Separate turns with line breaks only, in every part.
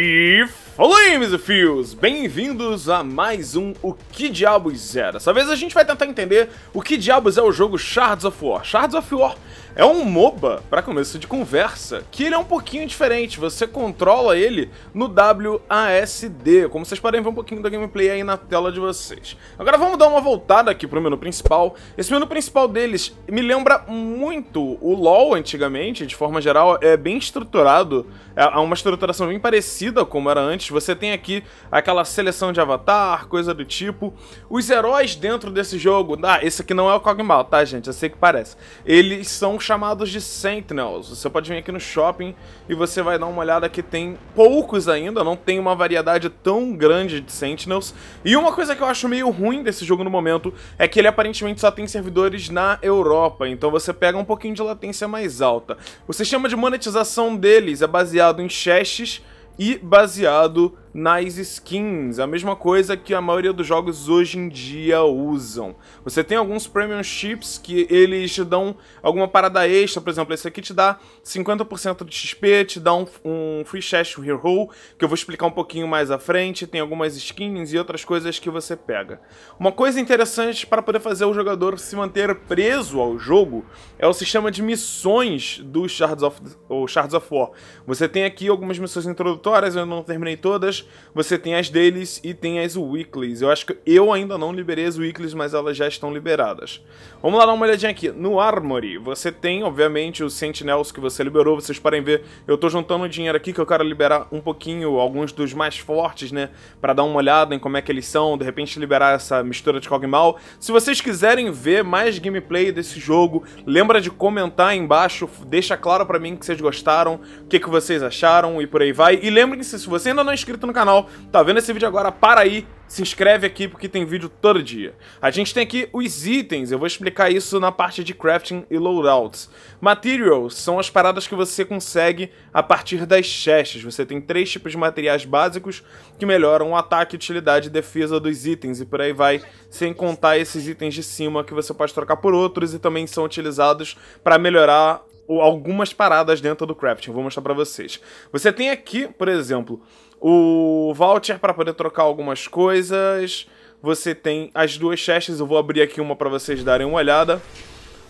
E Flames e Fios, bem-vindos a mais um O Que Diabos é. Dessa vez a gente vai tentar entender o que diabos é o jogo Shards of War. Shards of War é um MOBA, para começo de conversa, que ele é um pouquinho diferente, você controla ele no WASD, como vocês podem ver um pouquinho da gameplay aí na tela de vocês. Agora vamos dar uma voltada aqui pro menu principal. Esse menu principal deles me lembra muito o LoL antigamente, de forma geral, é bem estruturado, é uma estruturação bem parecida como era antes. Você tem aqui aquela seleção de avatar, coisa do tipo. Os heróis dentro desse jogo, ah, esse aqui não é o Kog'Maw, tá gente, eu sei que parece. Eles são chamados de Sentinels. Você pode vir aqui no shopping e você vai dar uma olhada que tem poucos ainda, não tem uma variedade tão grande de Sentinels. E uma coisa que eu acho meio ruim desse jogo no momento é que ele aparentemente só tem servidores na Europa, então você pega um pouquinho de latência mais alta. O sistema de monetização deles é baseado em chests e baseado nas skins, a mesma coisa que a maioria dos jogos hoje em dia usam. Você tem alguns premium chips que eles te dão alguma parada extra, por exemplo, esse aqui te dá 50% de XP, te dá um, um free chest hero, que eu vou explicar um pouquinho mais à frente, tem algumas skins e outras coisas que você pega. Uma coisa interessante para poder fazer o jogador se manter preso ao jogo é o sistema de missões do Shards of, ou Shards of War. Você tem aqui algumas missões introdutórias, eu não terminei todas, você tem as deles e tem as weeklies. Eu acho que eu ainda não liberei as weeklies, mas elas já estão liberadas. Vamos lá dar uma olhadinha aqui. No Armory, você tem, obviamente, os Sentinels que você liberou. Vocês podem ver, eu tô juntando dinheiro aqui que eu quero liberar um pouquinho, alguns dos mais fortes, né? Pra dar uma olhada em como é que eles são, de repente liberar essa mistura de Kog'Maw. Se vocês quiserem ver mais gameplay desse jogo, lembra de comentar aí embaixo, deixa claro pra mim que vocês gostaram, o que, que vocês acharam e por aí vai. E lembrem-se, se você ainda não é inscrito no canal, tá vendo esse vídeo agora, para aí, se inscreve aqui porque tem vídeo todo dia. A gente tem aqui os itens, eu vou explicar isso na parte de crafting e loadouts. Materials são as paradas que você consegue a partir das chests. Você tem três tipos de materiais básicos que melhoram o ataque, utilidade e defesa dos itens e por aí vai, sem contar esses itens de cima que você pode trocar por outros e também são utilizados para melhorar algumas paradas dentro do crafting. Vou mostrar para vocês. Você tem aqui, por exemplo, o voucher para poder trocar algumas coisas. Você tem as duas chests, eu vou abrir aqui uma para vocês darem uma olhada.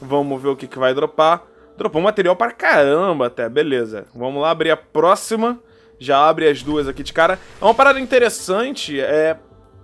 Vamos ver o que, que vai dropar. Dropou material para caramba até, beleza. Vamos lá abrir a próxima. Já abre as duas aqui de cara. É uma parada interessante, é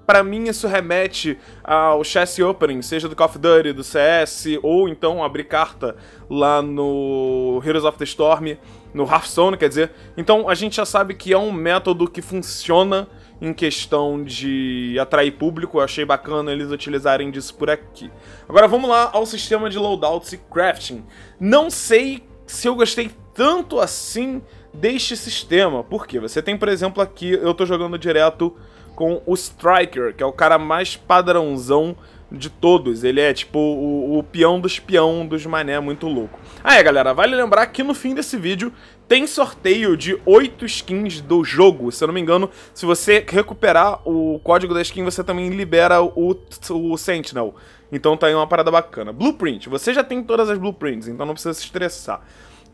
para mim isso remete ao chassis opening, seja do Call of Duty, do CS, ou então abrir carta lá no Heroes of the Storm, no Hearthstone, quer dizer. Então a gente já sabe que é um método que funciona em questão de atrair público, eu achei bacana eles utilizarem disso por aqui. Agora vamos lá ao sistema de loadouts e crafting. Não sei se eu gostei tanto assim deste sistema, porque você tem, por exemplo, aqui, eu tô jogando direto com o Striker, que é o cara mais padrãozão de todos. Ele é tipo o, o peão dos peão dos mané muito louco. Ah é, galera, vale lembrar que no fim desse vídeo tem sorteio de 8 skins do jogo. Se eu não me engano, se você recuperar o código da skin, você também libera o, o Sentinel. Então tá aí uma parada bacana. Blueprint, você já tem todas as blueprints, então não precisa se estressar.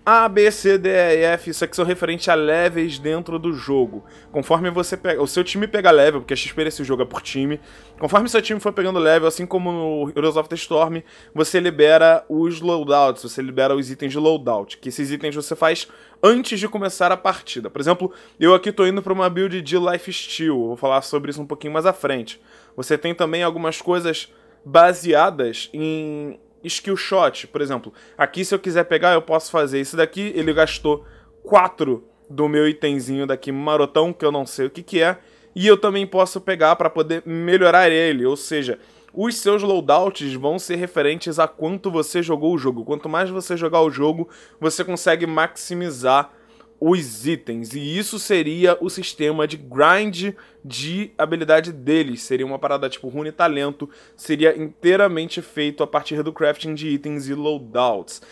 A, B, C, D, E, F, isso aqui são referentes a levels dentro do jogo. Conforme você pega. O seu time pega level, porque a XP desse jogo é por time. Conforme seu time for pegando level, assim como no Heroes of the Storm, você libera os loadouts, você libera os itens de loadout. Que esses itens você faz antes de começar a partida. Por exemplo, eu aqui tô indo para uma build de Lifesteal. Vou falar sobre isso um pouquinho mais à frente. Você tem também algumas coisas baseadas em skill shot, por exemplo. Aqui, se eu quiser pegar, eu posso fazer isso daqui. Ele gastou 4 do meu itemzinho daqui marotão, que eu não sei o que, que é. E eu também posso pegar para poder melhorar ele, ou seja, os seus loadouts vão ser referentes a quanto você jogou o jogo. Quanto mais você jogar o jogo, você consegue maximizar os itens. E isso seria o sistema de grind de habilidade deles. Seria uma parada tipo rune talento, seria inteiramente feito a partir do crafting de itens e loadouts.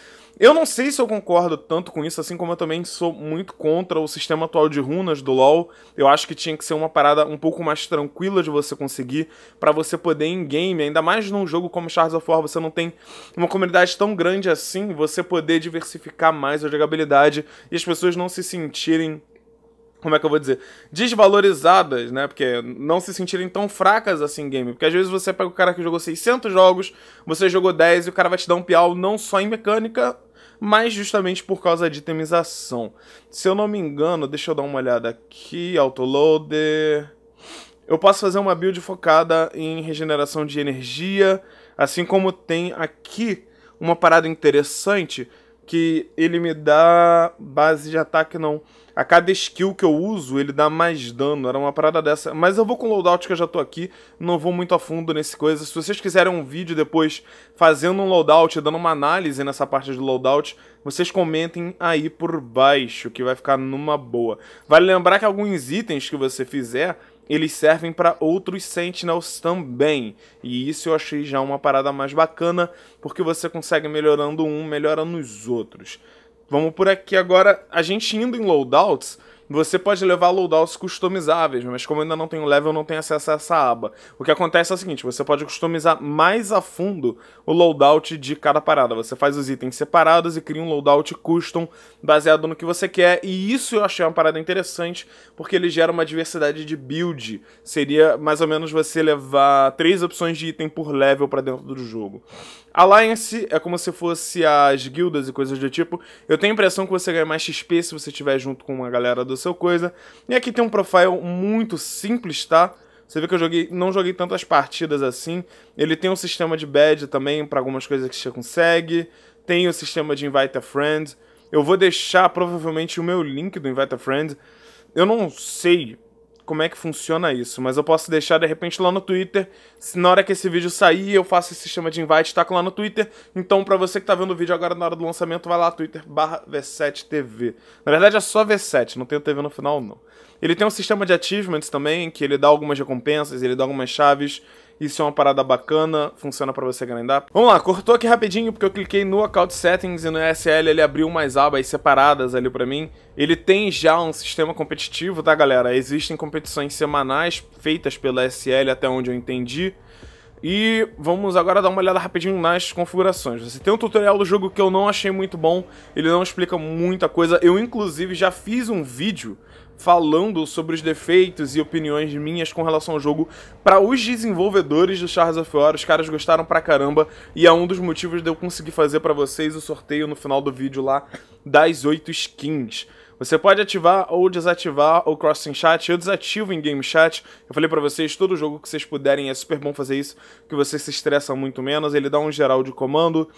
Eu não sei se eu concordo tanto com isso, assim como eu também sou muito contra o sistema atual de runas do LoL. Eu acho que tinha que ser uma parada um pouco mais tranquila de você conseguir para você poder em game, ainda mais num jogo como Shards of War, você não tem uma comunidade tão grande assim, você poder diversificar mais a jogabilidade e as pessoas não se sentirem como é que eu vou dizer, desvalorizadas, né? Porque não se sentirem tão fracas assim em game. Porque às vezes você pega o cara que jogou 600 jogos, você jogou 10 e o cara vai te dar um piau não só em mecânica, mas justamente por causa de itemização. Se eu não me engano, deixa eu dar uma olhada aqui, autoloader. Eu posso fazer uma build focada em regeneração de energia, assim como tem aqui uma parada interessante que ele me dá base de ataque não a cada skill que eu uso, ele dá mais dano. Era uma parada dessa. Mas eu vou com loadout que eu já tô aqui. Não vou muito a fundo nesse coisa. Se vocês quiserem um vídeo depois fazendo um loadout, dando uma análise nessa parte de loadout, vocês comentem aí por baixo, que vai ficar numa boa. Vale lembrar que alguns itens que você fizer, eles servem para outros Sentinels também. E isso eu achei já uma parada mais bacana, porque você consegue melhorando um, melhorando os outros. Vamos por aqui agora. A gente indo em loadouts, você pode levar loadouts customizáveis, mas como ainda não um level, não tem acesso a essa aba. O que acontece é o seguinte, você pode customizar mais a fundo o loadout de cada parada. Você faz os itens separados e cria um loadout custom baseado no que você quer, e isso eu achei uma parada interessante, porque ele gera uma diversidade de build. Seria mais ou menos você levar três opções de item por level para dentro do jogo. Alliance é como se fosse as guildas e coisas do tipo. Eu tenho a impressão que você ganha mais XP se você estiver junto com uma galera do seu coisa. E aqui tem um profile muito simples, tá? Você vê que eu joguei, não joguei tantas partidas assim. Ele tem um sistema de badge também para algumas coisas que você consegue. Tem o sistema de invite a friend. Eu vou deixar provavelmente o meu link do invite a friend. Eu não sei como é que funciona isso, mas eu posso deixar de repente lá no Twitter. Se na hora que esse vídeo sair, eu faço esse sistema de invite, tá lá no Twitter. Então, pra você que tá vendo o vídeo agora na hora do lançamento, vai lá, Twitter barra V7TV. Na verdade é só V7, não tem o TV no final, não. Ele tem um sistema de achievements também, que ele dá algumas recompensas, ele dá algumas chaves isso é uma parada bacana, funciona para você grindar. Vamos lá, cortou aqui rapidinho porque eu cliquei no Account Settings e no ESL ele abriu umas abas separadas ali para mim. Ele tem já um sistema competitivo, tá galera? Existem competições semanais feitas pela ESL até onde eu entendi. E vamos agora dar uma olhada rapidinho nas configurações. Você tem um tutorial do jogo que eu não achei muito bom, ele não explica muita coisa. Eu inclusive já fiz um vídeo falando sobre os defeitos e opiniões minhas com relação ao jogo para os desenvolvedores do Shards of War. Os caras gostaram pra caramba e é um dos motivos de eu conseguir fazer para vocês o sorteio no final do vídeo lá das 8 skins. Você pode ativar ou desativar o Crossing Chat. Eu desativo em Game Chat. Eu falei para vocês, todo jogo que vocês puderem, é super bom fazer isso, que você se estressa muito menos. Ele dá um geral de comando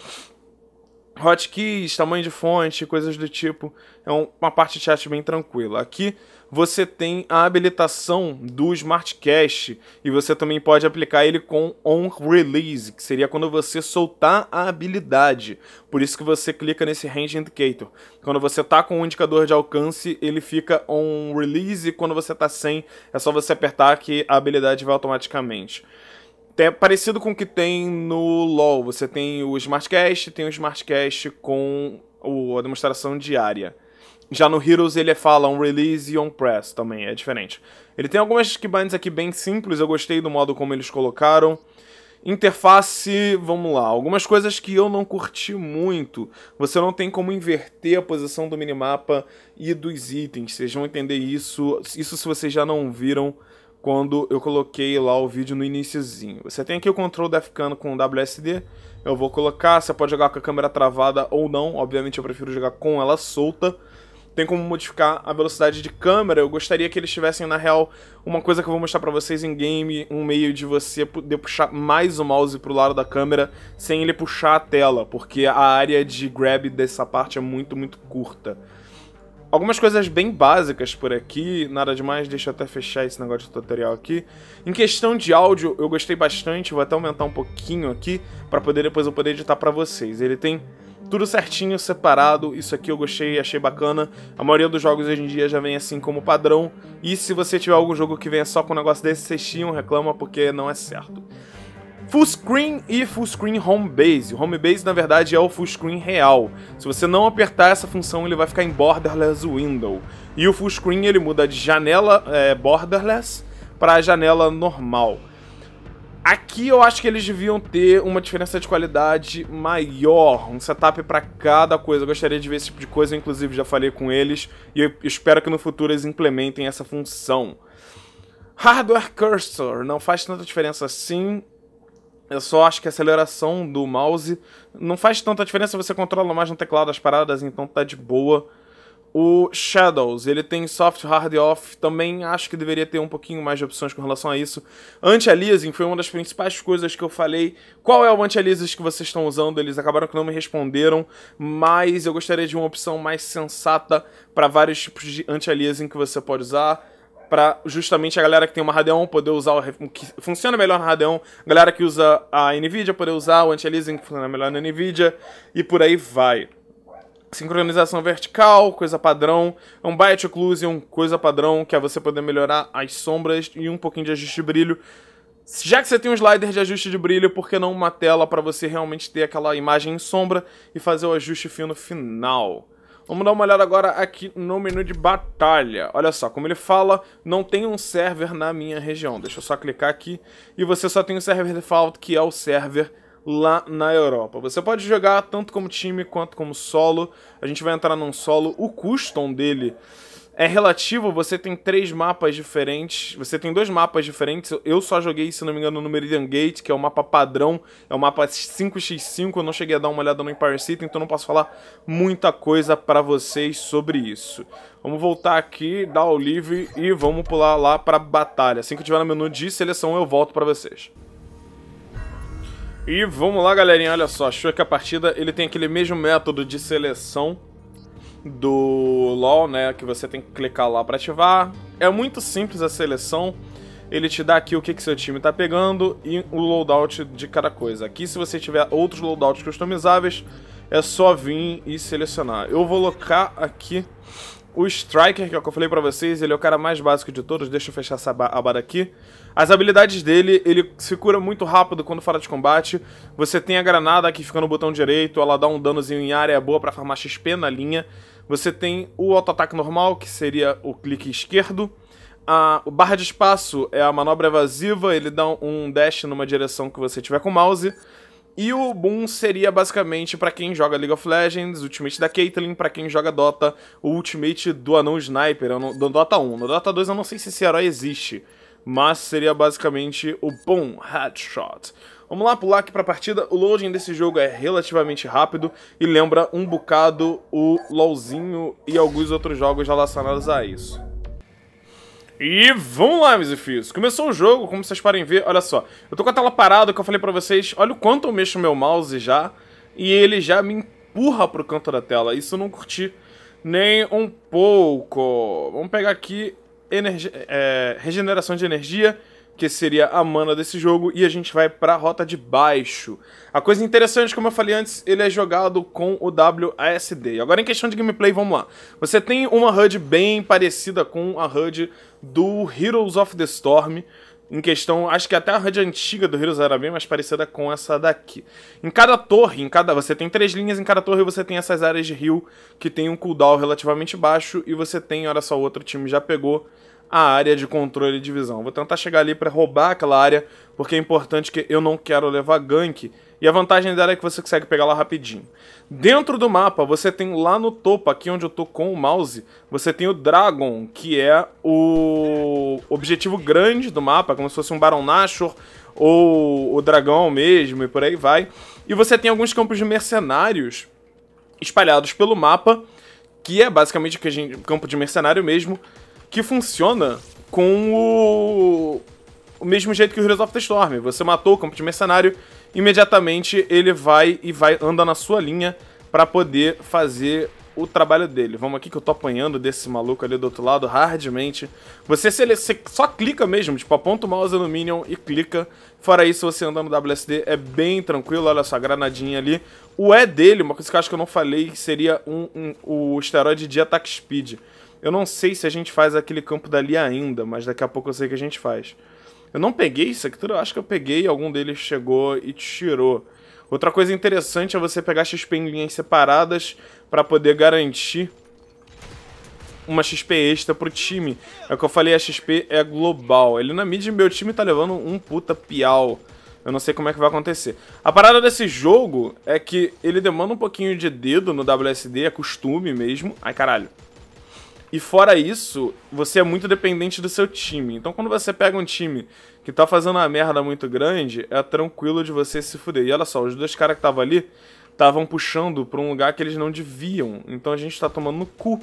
hotkeys, tamanho de fonte, coisas do tipo. É uma parte de chat bem tranquila. Aqui você tem a habilitação do Smart Cache e você também pode aplicar ele com On Release, que seria quando você soltar a habilidade. Por isso que você clica nesse Range Indicator. Quando você tá com o um indicador de alcance, ele fica On Release e quando você tá sem, é só você apertar que a habilidade vai automaticamente. É parecido com o que tem no LoL. Você tem o Smart Cache, tem o Smart Cache com o, a demonstração diária. Já no Heroes ele fala on release e on press também, é diferente. Ele tem algumas keybinds aqui bem simples, eu gostei do modo como eles colocaram. Interface, vamos lá, algumas coisas que eu não curti muito. Você não tem como inverter a posição do minimapa e dos itens, vocês vão entender isso. Isso se vocês já não viram quando eu coloquei lá o vídeo no iníciozinho. Você tem aqui o control Defcam com WSD, eu vou colocar, você pode jogar com a câmera travada ou não, obviamente eu prefiro jogar com ela solta tem como modificar a velocidade de câmera. Eu gostaria que eles tivessem, na real, uma coisa que eu vou mostrar pra vocês em game, um meio de você poder puxar mais o mouse pro lado da câmera sem ele puxar a tela, porque a área de grab dessa parte é muito, muito curta. Algumas coisas bem básicas por aqui, nada demais, deixa eu até fechar esse negócio de tutorial aqui. Em questão de áudio, eu gostei bastante, vou até aumentar um pouquinho aqui, para poder depois eu poder editar pra vocês. Ele tem tudo certinho, separado. Isso aqui eu gostei, achei bacana. A maioria dos jogos hoje em dia já vem assim como padrão. E se você tiver algum jogo que venha só com um negócio desse, vocês tinham, reclama porque não é certo. Full Screen e Full Screen Home Base. Home Base, na verdade, é o Full Screen real. Se você não apertar essa função, ele vai ficar em Borderless Window. E o Full Screen, ele muda de janela é, Borderless para janela normal. Aqui eu acho que eles deviam ter uma diferença de qualidade maior, um setup para cada coisa. Eu gostaria de ver esse tipo de coisa, inclusive já falei com eles e eu espero que no futuro eles implementem essa função. Hardware Cursor não faz tanta diferença assim. Eu só acho que a aceleração do mouse não faz tanta diferença, você controla mais no teclado as paradas, então tá de boa. O Shadows, ele tem soft, hard e off, também acho que deveria ter um pouquinho mais de opções com relação a isso. Anti-aliasing foi uma das principais coisas que eu falei. Qual é o anti-aliasing que vocês estão usando? Eles acabaram que não me responderam, mas eu gostaria de uma opção mais sensata para vários tipos de anti-aliasing que você pode usar para justamente a galera que tem uma Radeon poder usar o que funciona melhor na Radeon, galera que usa a Nvidia poder usar o anti-aliasing que funciona melhor na Nvidia e por aí vai. Sincronização vertical, coisa padrão. Um Byte Occlusion, coisa padrão, que é você poder melhorar as sombras e um pouquinho de ajuste de brilho. Já que você tem um slider de ajuste de brilho, por que não uma tela para você realmente ter aquela imagem em sombra e fazer o ajuste fino final? Vamos dar uma olhada agora aqui no menu de batalha. Olha só, como ele fala, não tem um server na minha região. Deixa eu só clicar aqui e você só tem o server default, que é o server lá na Europa. Você pode jogar tanto como time quanto como solo. A gente vai entrar num solo. O custom dele é relativo, você tem três mapas diferentes, você tem dois mapas diferentes, eu só joguei, se não me engano, no Meridian Gate, que é o mapa padrão, é o mapa 5x5, eu não cheguei a dar uma olhada no Empire City, então não posso falar muita coisa pra vocês sobre isso. Vamos voltar aqui, dar o livre e vamos pular lá pra batalha. Assim que eu tiver no menu de seleção, eu volto pra vocês. E vamos lá, galerinha, olha só, achou que a partida ele tem aquele mesmo método de seleção do LoL, né, que você tem que clicar lá para ativar. É muito simples a seleção, ele te dá aqui o que, que seu time tá pegando e o loadout de cada coisa. Aqui, se você tiver outros loadouts customizáveis, é só vir e selecionar. Eu vou colocar aqui o Striker, que é o que eu falei pra vocês, ele é o cara mais básico de todos. Deixa eu fechar essa aba daqui. As habilidades dele, ele se cura muito rápido quando fora de combate. Você tem a granada que fica no botão direito, ela dá um danozinho em área, é boa pra farmar XP na linha. Você tem o auto-ataque normal, que seria o clique esquerdo. A, barra de espaço é a manobra evasiva, ele dá um dash numa direção que você tiver com o mouse. E o Boom seria basicamente para quem joga League of Legends, Ultimate da Caitlyn, para quem joga Dota, o Ultimate do Anão Sniper, do Dota 1. No Dota 2 eu não sei se esse herói existe, mas seria basicamente o Boom Headshot. Vamos lá, pular aqui pra partida. O loading desse jogo é relativamente rápido e lembra um bocado o LoLzinho e alguns outros jogos relacionados a isso. E vamos lá, meus filhos. Começou o jogo, como vocês podem ver, olha só. Eu tô com a tela parada, que eu falei pra vocês, olha o quanto eu mexo meu mouse já, e ele já me empurra pro canto da tela. Isso eu não curti nem um pouco. Vamos pegar aqui é, regeneração de energia que seria a mana desse jogo, e a gente vai para a rota de baixo. A coisa interessante, como eu falei antes, ele é jogado com o WASD. Agora em questão de gameplay, vamos lá. Você tem uma HUD bem parecida com a HUD do Heroes of the Storm, em questão, acho que até a HUD antiga do Heroes era bem mais parecida com essa daqui. Em cada torre, em cada, você tem três linhas, em cada torre você tem essas áreas de rio que tem um cooldown relativamente baixo e você tem, olha só, o outro time já pegou a área de controle de visão. Vou tentar chegar ali para roubar aquela área, porque é importante que eu não quero levar gank. E a vantagem dela é que você consegue pegar lá rapidinho. Dentro do mapa, você tem lá no topo, aqui onde eu tô com o mouse, você tem o Dragon, que é o objetivo grande do mapa, como se fosse um Baron Nashor ou o dragão mesmo, e por aí vai. E você tem alguns campos de mercenários espalhados pelo mapa, que é basicamente o campo de mercenário mesmo, que funciona com o, o mesmo jeito que o Heroes of the Storm. Você matou o campo de mercenário, imediatamente ele vai e vai anda na sua linha para poder fazer o trabalho dele. Vamos aqui que eu tô apanhando desse maluco ali do outro lado, hardmente. Você, você só clica mesmo, tipo, aponta o mouse no Minion e clica. Fora isso, você andando no WSD é bem tranquilo, olha só, a granadinha ali. O E dele, uma coisa que eu acho que eu não falei, seria um, um, o esteroide de Attack Speed. Eu não sei se a gente faz aquele campo dali ainda, mas daqui a pouco eu sei que a gente faz. Eu não peguei isso aqui tudo, eu acho que eu peguei, algum deles chegou e tirou. Outra coisa interessante é você pegar XP em linhas separadas para poder garantir uma XP extra pro time. É o que eu falei, a XP é global. Ele na mid, meu time tá levando um puta piau. Eu não sei como é que vai acontecer. A parada desse jogo é que ele demanda um pouquinho de dedo no WSD, é costume mesmo. Ai, caralho. E fora isso, você é muito dependente do seu time. Então quando você pega um time que tá fazendo uma merda muito grande, é tranquilo de você se fuder. E olha só, os dois caras que estavam ali estavam puxando pra um lugar que eles não deviam. Então a gente tá tomando no cu.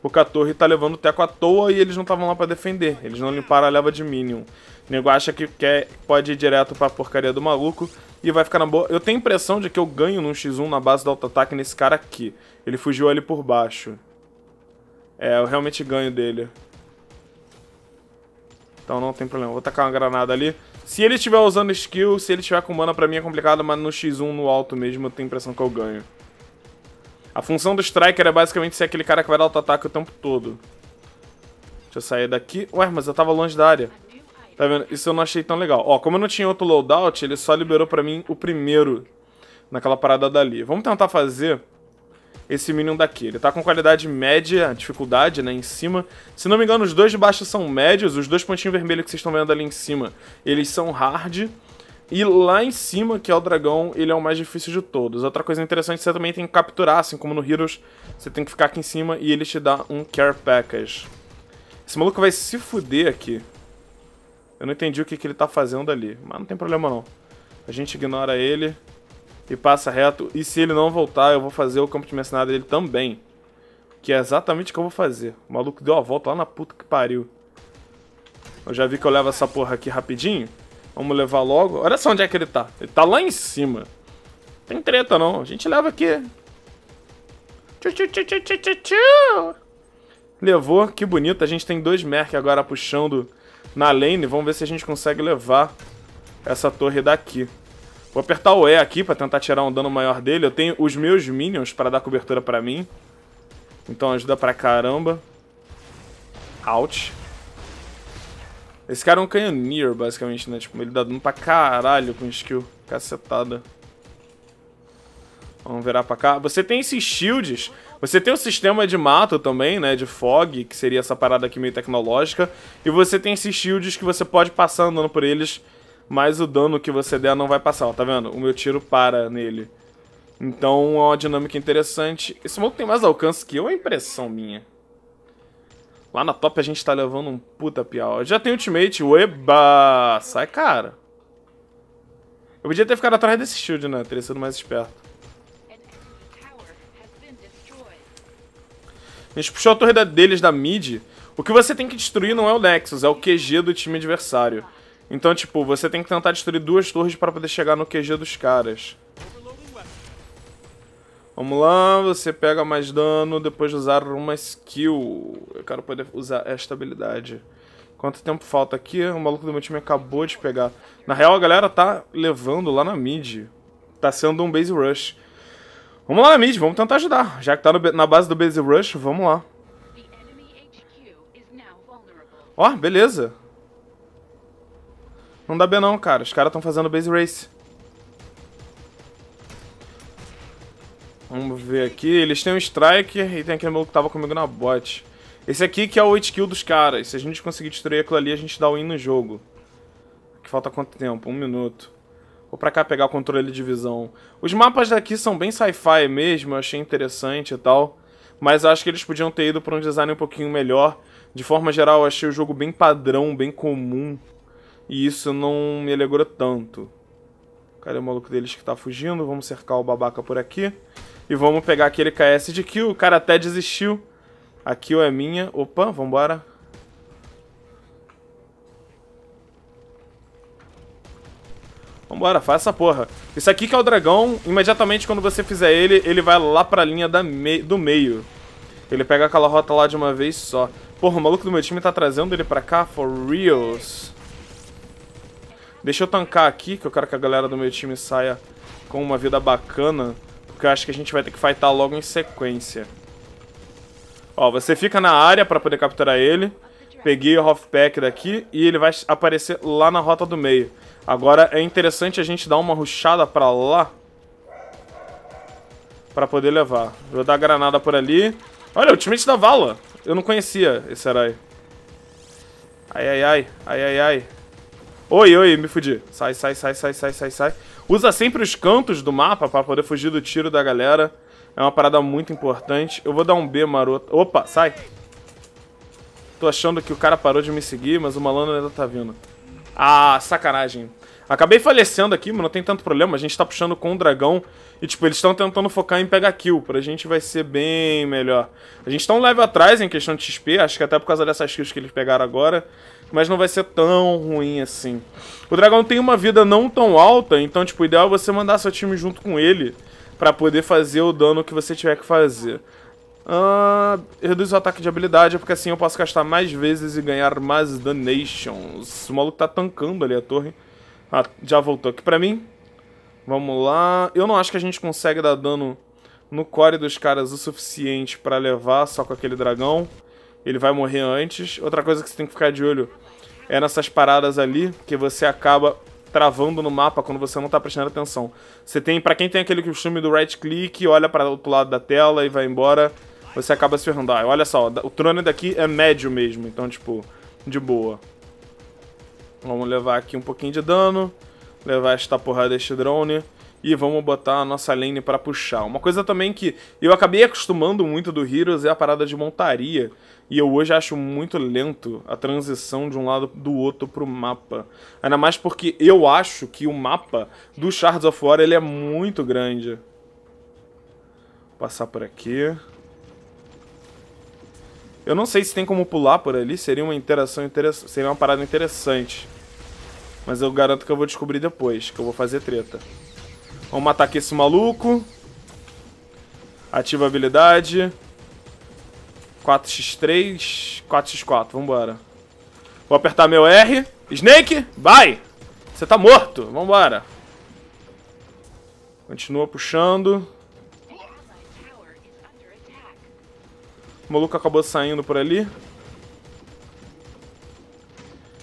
Porque a torre tá levando o teco à toa e eles não estavam lá para defender. Eles não limparam a leva de Minion. O nego acha que quer, pode ir direto pra porcaria do maluco e vai ficar na boa. Eu tenho a impressão de que eu ganho num X1 na base do auto-ataque nesse cara aqui. Ele fugiu ali por baixo. É, eu realmente ganho dele. Então não tem problema. Vou tacar uma granada ali. Se ele estiver usando skill, se ele estiver com mana, pra mim é complicado, mas no X1 no alto mesmo eu tenho a impressão que eu ganho. A função do Striker é basicamente ser aquele cara que vai dar auto-ataque o tempo todo. Deixa eu sair daqui. Ué, mas eu tava longe da área. Tá vendo? Isso eu não achei tão legal. Ó, como eu não tinha outro loadout, ele só liberou pra mim o primeiro naquela parada dali. Vamos tentar fazer esse Minion daqui. Ele tá com qualidade média, dificuldade, né, em cima. Se não me engano, os dois de baixo são médios, os dois pontinhos vermelhos que vocês estão vendo ali em cima, eles são hard. E lá em cima, que é o dragão, ele é o mais difícil de todos. Outra coisa interessante, você também tem que capturar, assim como no Heroes, você tem que ficar aqui em cima e ele te dá um Care Package. Esse maluco vai se fuder aqui. Eu não entendi o que, que ele tá fazendo ali, mas não tem problema não. A gente ignora ele e passa reto. E se ele não voltar, eu vou fazer o campo de mercenário dele também. Que é exatamente o que eu vou fazer. O maluco deu a volta lá na puta que pariu. Eu já vi que eu levo essa porra aqui rapidinho. Vamos levar logo. Olha só onde é que ele tá. Ele tá lá em cima. Tem treta não. A gente leva aqui. Levou. Que bonito. A gente tem dois Merc agora puxando na lane. Vamos ver se a gente consegue levar essa torre daqui. Vou apertar o E aqui pra tentar tirar um dano maior dele. Eu tenho os meus minions para dar cobertura pra mim. Então ajuda pra caramba. Out. Esse cara é um canhoneer, basicamente, né? Tipo, ele dá dano pra caralho com skill. Cacetada. Vamos virar pra cá. Você tem esses shields. Você tem o sistema de mato também, né? De fog, que seria essa parada aqui meio tecnológica. E você tem esses shields que você pode passar andando por eles, mas o dano que você der não vai passar, ó. Tá vendo? O meu tiro para nele. Então é uma dinâmica interessante. Esse maluco tem mais alcance que eu, é impressão minha. Lá na top a gente tá levando um puta piau. Já tem ultimate, eba! Sai, cara. Eu podia ter ficado atrás desse shield, né? Teria sido mais esperto. A gente puxou a torre deles da mid. O que você tem que destruir não é o Nexus, é o QG do time adversário. Então, tipo, você tem que tentar destruir duas torres para poder chegar no QG dos caras. Vamos lá, você pega mais dano depois de usar uma skill. Eu quero poder usar esta habilidade. Quanto tempo falta aqui? O maluco do meu time acabou de pegar. Na real, a galera tá levando lá na mid. Tá sendo um base rush. Vamos lá na mid, vamos tentar ajudar. Já que tá no, na base do base rush, vamos lá. Ó, oh, beleza. Não dá B não, cara. Os caras estão fazendo base race. Vamos ver aqui. Eles têm um Striker e tem aquele maluco que tava comigo na bot. Esse aqui que é o 8 kill dos caras. Se a gente conseguir destruir aquilo ali, a gente dá o win no jogo. Aqui falta quanto tempo? Um minuto. Vou pra cá pegar o controle de visão. Os mapas daqui são bem sci-fi mesmo, eu achei interessante e tal. Mas acho que eles podiam ter ido pra um design um pouquinho melhor. De forma geral, eu achei o jogo bem padrão, bem comum. E isso não me alegrou tanto. Cadê o maluco deles que tá fugindo? Vamos cercar o babaca por aqui. E vamos pegar aquele KS de kill. O cara até desistiu. A kill é minha. Opa, vambora. Vambora, faz essa porra. Isso aqui que é o dragão, imediatamente quando você fizer ele, ele vai lá pra linha do meio. Ele pega aquela rota lá de uma vez só. Porra, o maluco do meu time tá trazendo ele pra cá, for reals. Deixa eu tancar aqui, que eu quero que a galera do meu time saia com uma vida bacana. Porque eu acho que a gente vai ter que fightar logo em sequência. Ó, você fica na área pra poder capturar ele. Peguei o Pack daqui e ele vai aparecer lá na rota do meio. Agora é interessante a gente dar uma ruchada pra lá. Pra poder levar. Vou dar granada por ali. Olha, o time da Vala. Eu não conhecia esse herói. Ai, ai, ai. Ai, ai, ai. Oi, oi, me fudi. Sai, sai, sai, sai, sai, sai, sai. Usa sempre os cantos do mapa pra poder fugir do tiro da galera. É uma parada muito importante. Eu vou dar um B maroto. Opa, sai. Tô achando que o cara parou de me seguir, mas o malandro ainda tá vindo. Ah, sacanagem. Acabei falecendo aqui, mas não tem tanto problema. A gente tá puxando com o dragão. E, tipo, eles estão tentando focar em pegar kill. Pra gente vai ser bem melhor. A gente tá um leve atrás em questão de XP. Acho que até por causa dessas kills que eles pegaram agora. Mas não vai ser tão ruim assim. O dragão tem uma vida não tão alta. Então, tipo, o ideal é você mandar seu time junto com ele. Pra poder fazer o dano que você tiver que fazer. Uh, reduz o ataque de habilidade, porque assim eu posso gastar mais vezes e ganhar mais donations. O maluco tá tancando ali a torre. Ah, já voltou aqui pra mim. Vamos lá. Eu não acho que a gente consegue dar dano no core dos caras o suficiente pra levar só com aquele dragão. Ele vai morrer antes. Outra coisa que você tem que ficar de olho é nessas paradas ali, que você acaba travando no mapa quando você não tá prestando atenção. Você tem, pra quem tem aquele costume do right click, olha para outro lado da tela e vai embora, você acaba se ferrando. Ah, olha só, o drone daqui é médio mesmo, então tipo, de boa. Vamos levar aqui um pouquinho de dano. Levar esta porrada deste drone. E vamos botar a nossa lane para puxar. Uma coisa também que eu acabei acostumando muito do Heroes é a parada de montaria. E eu hoje acho muito lento a transição de um lado do outro pro mapa. Ainda mais porque eu acho que o mapa do Shards of War ele é muito grande. Vou passar por aqui. Eu não sei se tem como pular por ali, seria uma interação interessante, seria uma parada interessante. Mas eu garanto que eu vou descobrir depois, que eu vou fazer treta. Vamos matar aqui esse maluco. Ativa a habilidade. 4x3, 4x4, vambora. Vou apertar meu R. Snake, vai! Você tá morto, vambora. Continua puxando. O maluco acabou saindo por ali.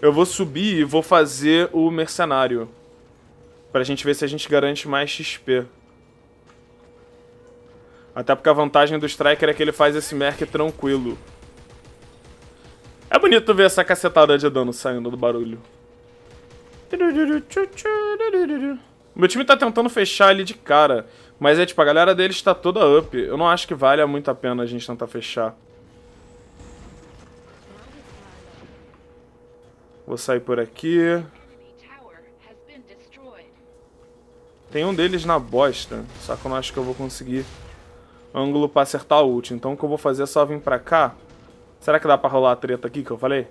Eu vou subir e vou fazer o mercenário. Pra gente ver se a gente garante mais XP. Até porque a vantagem do Striker é que ele faz esse merc tranquilo. É bonito ver essa cacetada de dano saindo do barulho. Meu time tá tentando fechar ali de cara. Mas é tipo, a galera deles tá toda up. Eu não acho que vale muito a pena a gente tentar fechar. Vou sair por aqui. Tem um deles na bosta. Só que eu não acho que eu vou conseguir ângulo pra acertar o ult. Então o que eu vou fazer é só vir pra cá. Será que dá pra rolar a treta aqui que eu falei?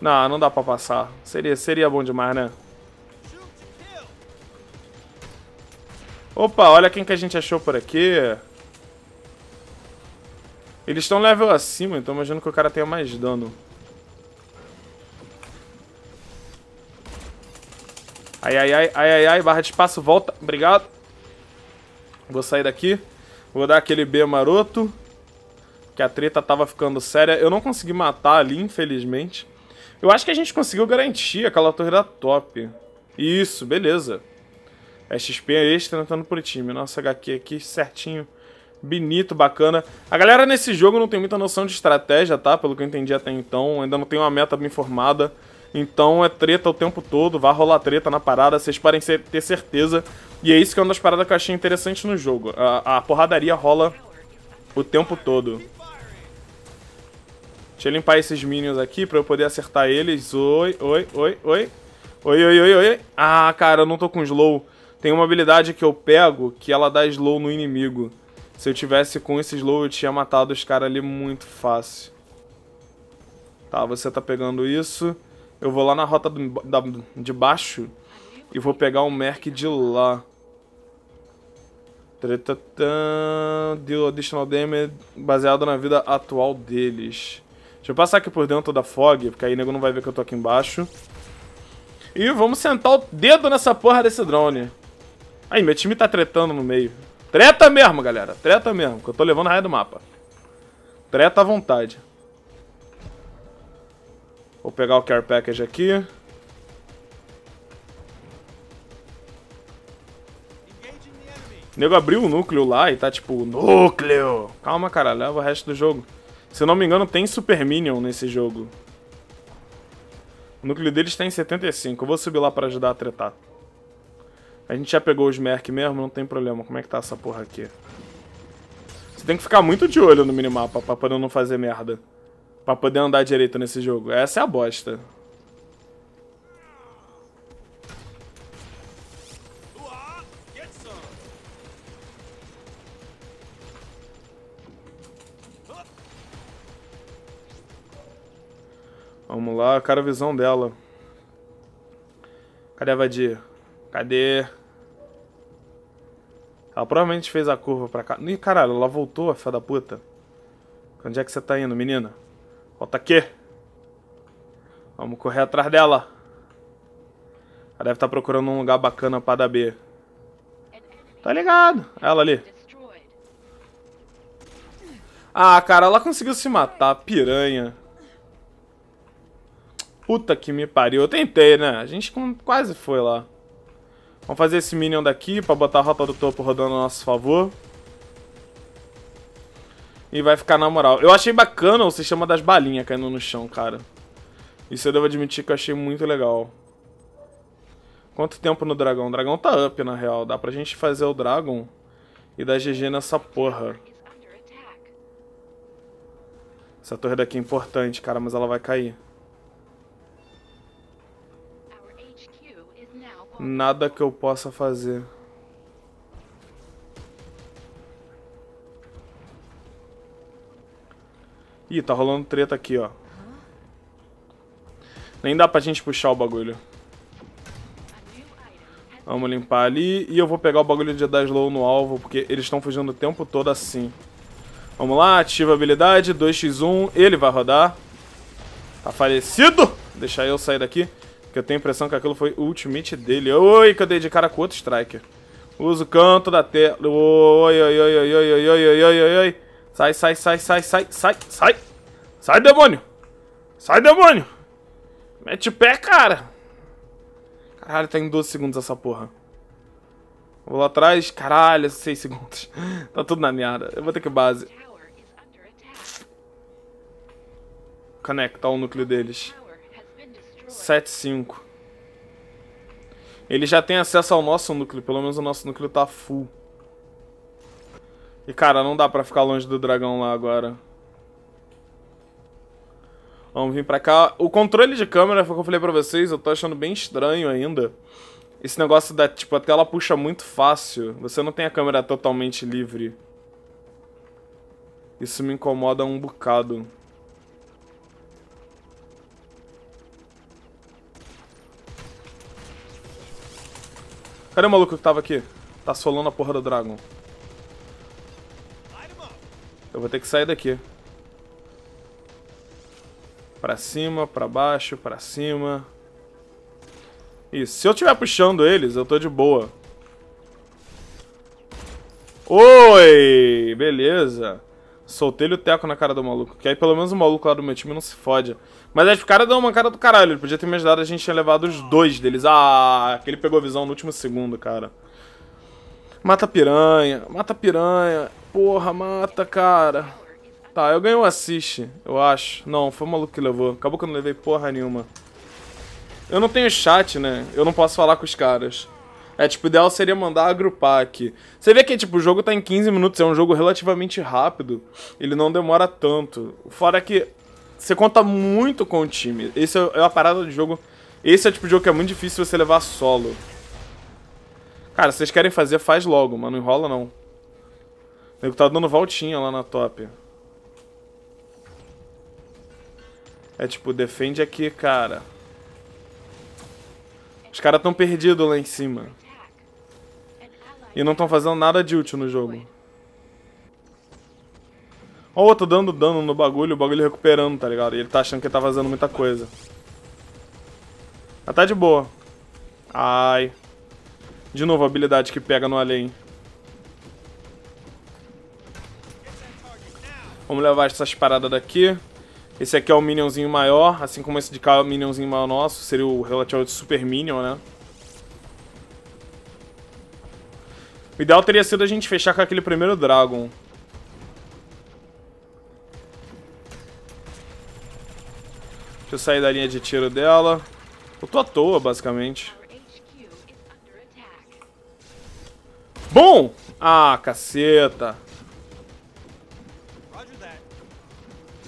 Não, não dá pra passar. Seria, seria bom demais, né? Opa, olha quem que a gente achou por aqui. Eles estão level acima, então imagino que o cara tenha mais dano. Ai, ai, ai, ai, ai, ai, barra de espaço, volta. Obrigado. Vou sair daqui. Vou dar aquele B maroto. Que a treta tava ficando séria. Eu não consegui matar ali, infelizmente. Eu acho que a gente conseguiu garantir aquela torre da top. Isso, beleza. É XP extra entrando pro time. Nossa HQ aqui certinho. Bonito, bacana. A galera nesse jogo não tem muita noção de estratégia, tá? Pelo que eu entendi até então. Ainda não tem uma meta bem formada. Então é treta o tempo todo. Vai rolar treta na parada. Vocês podem ter certeza. E é isso que é uma das paradas que eu achei interessante no jogo. A, a porradaria rola o tempo todo. Deixa eu limpar esses minions aqui pra eu poder acertar eles. Oi, oi, oi, oi. Oi, oi, oi, oi. Ah, cara, eu não tô com slow. Tem uma habilidade que eu pego que ela dá slow no inimigo. Se eu tivesse com esse slow, eu tinha matado os caras ali muito fácil. Tá, você tá pegando isso. Eu vou lá na rota do, da, de baixo e vou pegar um Merc de lá. Deal additional damage baseado na vida atual deles. Deixa eu passar aqui por dentro da fog, porque aí o nego não vai ver que eu tô aqui embaixo. E vamos sentar o dedo nessa porra desse drone. Aí, meu time tá tretando no meio. Treta mesmo, galera. Treta mesmo, que eu tô levando a raia do mapa. Treta à vontade. Vou pegar o care package aqui. O nego abriu o núcleo lá e tá tipo, núcleo! Calma, cara, leva o resto do jogo. Se eu não me engano, tem Super Minion nesse jogo. O núcleo deles está em 75. Eu vou subir lá para ajudar a tretar. A gente já pegou os Merc mesmo, não tem problema. Como é que tá essa porra aqui? Você tem que ficar muito de olho no minimapa pra poder não fazer merda. Pra poder andar direito nesse jogo. Essa é a bosta. Vamos lá, cara a visão dela. Cadê a vadia? Cadê? Ela provavelmente fez a curva pra cá. Ih, caralho, ela voltou, a fé da puta. Onde é que você tá indo, menina? Volta aqui. Vamos correr atrás dela. Ela deve estar tá procurando um lugar bacana pra dar B. Tá ligado. Ela ali. Ah, cara, ela conseguiu se matar. Piranha. Puta que me pariu. Eu tentei, né? A gente quase foi lá. Vamos fazer esse Minion daqui pra botar a rota do topo rodando a nosso favor. E vai ficar na moral. Eu achei bacana o sistema das balinhas caindo no chão, cara. Isso eu devo admitir que eu achei muito legal. Quanto tempo no dragão? O dragão tá up, na real. Dá pra gente fazer o dragon e dar GG nessa porra. Essa torre daqui é importante, cara, mas ela vai cair. Nada que eu possa fazer. Ih, tá rolando treta aqui, ó. Nem dá pra gente puxar o bagulho. Vamos limpar ali. E eu vou pegar o bagulho de dar slow no alvo, porque eles estão fugindo o tempo todo assim. Vamos lá, ativa a habilidade, 2x1. Ele vai rodar. Tá falecido. Deixa eu sair daqui. Que eu tenho a impressão que aquilo foi o ultimate dele. Oi, que eu dei de cara com outro striker. Usa o canto da tela. Oi, oi, oi, oi, oi, oi, oi, oi, oi, oi. Sai, sai, sai, sai, sai, sai, sai. Sai, demônio. Sai, demônio. Mete o pé, cara. Caralho, tá em 12 segundos essa porra. Vou lá atrás. Caralho, 6 segundos. tá tudo na merda. Eu vou ter que base. Conectar o núcleo deles. 7.5. Ele já tem acesso ao nosso núcleo, pelo menos o nosso núcleo tá full. E cara, não dá pra ficar longe do dragão lá agora. Vamos vir pra cá. O controle de câmera, foi o que eu falei pra vocês, eu tô achando bem estranho ainda. Esse negócio da, tipo, a tela puxa muito fácil. Você não tem a câmera totalmente livre. Isso me incomoda um bocado. Cadê o maluco que tava aqui? Tá solando a porra do Dragon. Eu vou ter que sair daqui. Pra cima, pra baixo, pra cima. Isso. Se eu estiver puxando eles, eu tô de boa. Oi! Beleza. Soltei o teco na cara do maluco. Que aí pelo menos o maluco lá do meu time não se fode. Mas aí o cara deu uma cara do caralho. Ele podia ter me ajudado, a gente tinha levado os dois deles. Ah, que ele pegou visão no último segundo, cara. Mata piranha, mata piranha. Porra, mata, cara. Tá, eu ganhei um assist, eu acho. Não, foi o maluco que levou. Acabou que eu não levei porra nenhuma. Eu não tenho chat, né? Eu não posso falar com os caras. É, tipo, o ideal seria mandar agrupar aqui. Você vê que, tipo, o jogo tá em 15 minutos, é um jogo relativamente rápido. Ele não demora tanto. Fora que você conta muito com o time. Esse é, é a parada do jogo. Esse é o tipo de jogo que é muito difícil você levar solo. Cara, se vocês querem fazer, faz logo, mano. Não enrola, não. Nego tá dando voltinha lá na top. É tipo, defende aqui, cara. Os caras tão perdidos lá em cima. E não estão fazendo nada de útil no jogo. Ó o outro dando dano no bagulho, o bagulho recuperando, tá ligado? E ele tá achando que ele tá fazendo muita coisa. Mas tá de boa. Ai. De novo a habilidade que pega no além. Vamos levar essas paradas daqui. Esse aqui é o minionzinho maior, assim como esse de cá é o minionzinho maior nosso. Seria o relativo Super Minion, né? O ideal teria sido a gente fechar com aquele primeiro Dragon. Deixa eu sair da linha de tiro dela. Eu tô à toa, basicamente. Bom! Ah, caceta.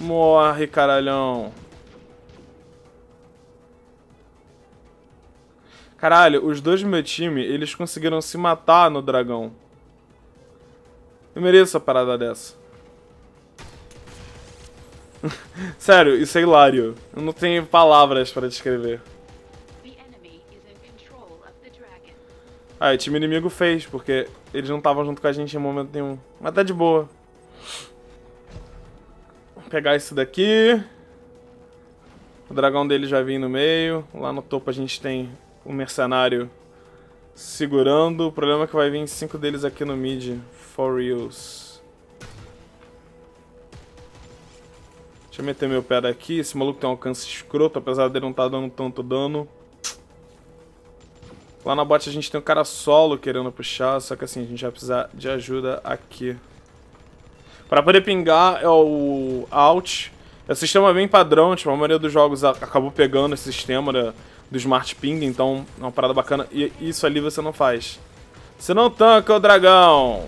Morre, caralhão. Caralho, os dois do meu time, eles conseguiram se matar no dragão. Eu mereço a parada dessa. Sério, isso é hilário. Eu não tenho palavras para descrever. Ah, o time inimigo fez, porque eles não estavam junto com a gente em momento nenhum. Mas tá de boa. Pegar isso daqui. O dragão dele já vem no meio. Lá no topo a gente tem o mercenário segurando. O problema é que vai vir cinco deles aqui no mid. For reals. Deixa eu meter meu pé daqui. Esse maluco tem um alcance escroto, apesar dele não estar tá dando tanto dano. Lá na bot a gente tem um cara solo querendo puxar, só que assim, a gente vai precisar de ajuda aqui. Para poder pingar é o Alt. É um sistema bem padrão, tipo, a maioria dos jogos acabou pegando esse sistema do Smart Ping, então é uma parada bacana. E isso ali você não faz. Você não tanca o dragão!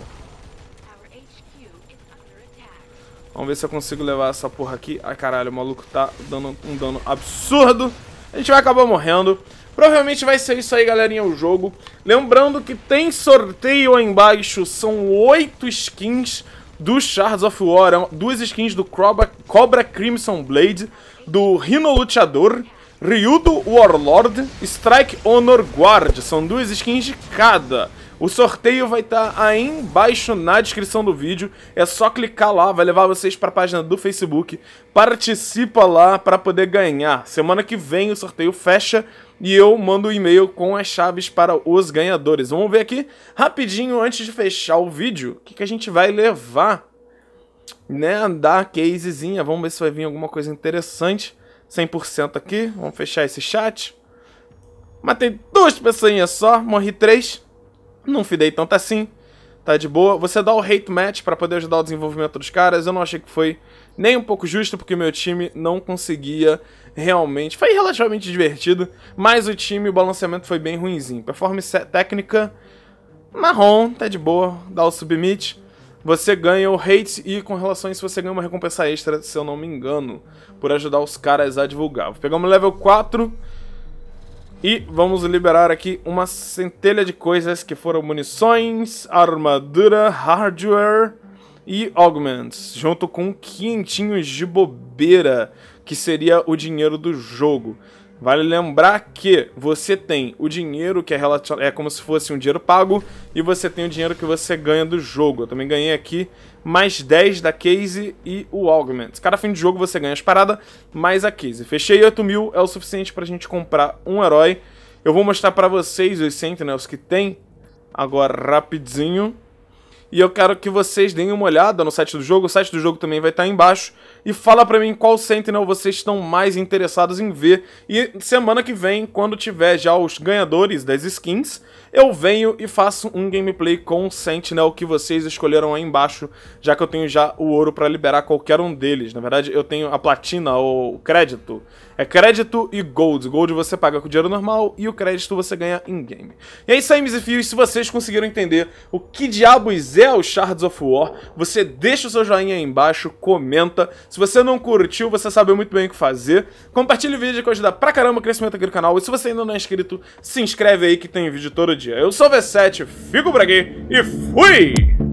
Vamos ver se eu consigo levar essa porra aqui. Ai, caralho, o maluco tá dando um dano absurdo. A gente vai acabar morrendo. Provavelmente vai ser isso aí, galerinha, o jogo. Lembrando que tem sorteio aí embaixo, são oito skins do Shards of War, duas skins do Cobra, Cobra Crimson Blade, do Rhino Luteador, Ryudo Warlord, Strike Honor Guard, são duas skins de cada. O sorteio vai estar tá aí embaixo na descrição do vídeo. É só clicar lá, vai levar vocês para a página do Facebook. Participa lá para poder ganhar. Semana que vem o sorteio fecha e eu mando o um e-mail com as chaves para os ganhadores. Vamos ver aqui rapidinho antes de fechar o vídeo o que, que a gente vai levar. Né, da casezinha. Vamos ver se vai vir alguma coisa interessante. 100% aqui. Vamos fechar esse chat. Matei duas pessoinhas só, morri três. Não fidei tanto assim. Tá de boa. Você dá o hate match para poder ajudar o desenvolvimento dos caras. Eu não achei que foi nem um pouco justo, porque meu time não conseguia realmente. Foi relativamente divertido, mas o time, o balanceamento foi bem ruimzinho. Performance técnica, marrom, tá de boa, dá o submit. Você ganha o hate e com relação a isso você ganha uma recompensa extra, se eu não me engano, por ajudar os caras a divulgar. Um level 4 e vamos liberar aqui uma centelha de coisas que foram munições, armadura, hardware e augments, junto com quinhentinhos de bobeira, que seria o dinheiro do jogo. Vale lembrar que você tem o dinheiro que é, é como se fosse um dinheiro pago e você tem o dinheiro que você ganha do jogo. Eu também ganhei aqui mais 10 da case e o augment. Cada fim de jogo você ganha as paradas mais a case. Fechei 8 mil, é o suficiente pra gente comprar um herói. Eu vou mostrar pra vocês os sentinels que tem agora rapidinho. E eu quero que vocês deem uma olhada no site do jogo. O site do jogo também vai estar aí embaixo. E fala pra mim qual Sentinel vocês estão mais interessados em ver. E semana que vem, quando tiver já os ganhadores das skins, eu venho e faço um gameplay com o Sentinel que vocês escolheram aí embaixo, já que eu tenho já o ouro para liberar qualquer um deles. Na verdade, eu tenho a platina ou crédito. É crédito e gold. Gold você paga com dinheiro normal e o crédito você ganha in-game. E é isso aí, meus fios. Se vocês conseguiram entender o que diabos é o Shards of War, você deixa o seu joinha aí embaixo, comenta. Se você não curtiu, você sabe muito bem o que fazer. Compartilha o vídeo que ajuda pra caramba o crescimento aqui do canal. E se você ainda não é inscrito, se inscreve aí que tem vídeo todo dia dia. Eu sou o V7, fico por aqui e fui!